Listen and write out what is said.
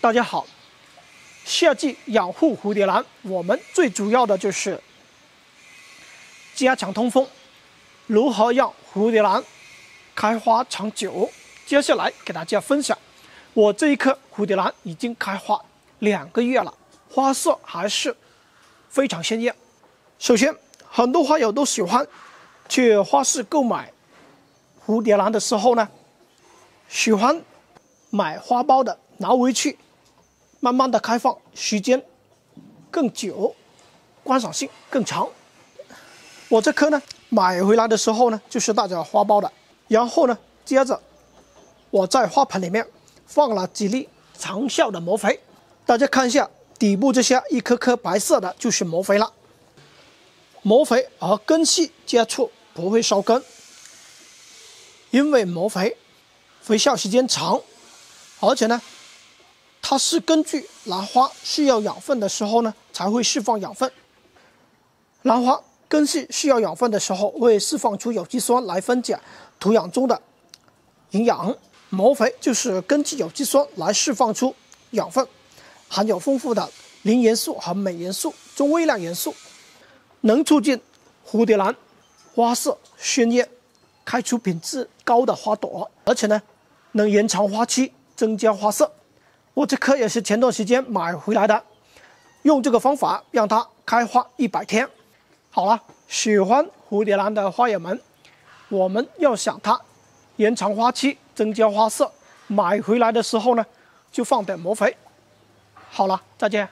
大家好，夏季养护蝴蝶兰，我们最主要的就是加强通风，如何让蝴蝶兰开花长久？接下来给大家分享，我这一棵蝴蝶兰已经开花两个月了，花色还是非常鲜艳。首先，很多花友都喜欢去花市购买蝴蝶兰的时候呢，喜欢买花苞的拿回去。慢慢的开放，时间更久，观赏性更强。我这颗呢，买回来的时候呢，就是带着花苞的。然后呢，接着我在花盆里面放了几粒长效的磨肥。大家看一下底部这些一颗颗白色的，就是磨肥了。磨肥和根系接触不会烧根，因为磨肥肥效时间长，而且呢。它是根据兰花需要养分的时候呢，才会释放养分。兰花根系需要养分的时候，会释放出有机酸来分解土壤中的营养。毛肥就是根据有机酸来释放出养分，含有丰富的磷元素和镁元素、中微量元素，能促进蝴蝶兰花色鲜艳，开出品质高的花朵，而且呢，能延长花期，增加花色。我这棵也是前段时间买回来的，用这个方法让它开花一百天。好了，喜欢蝴蝶兰的花友们，我们要想它延长花期、增加花色，买回来的时候呢，就放点魔肥。好了，再见。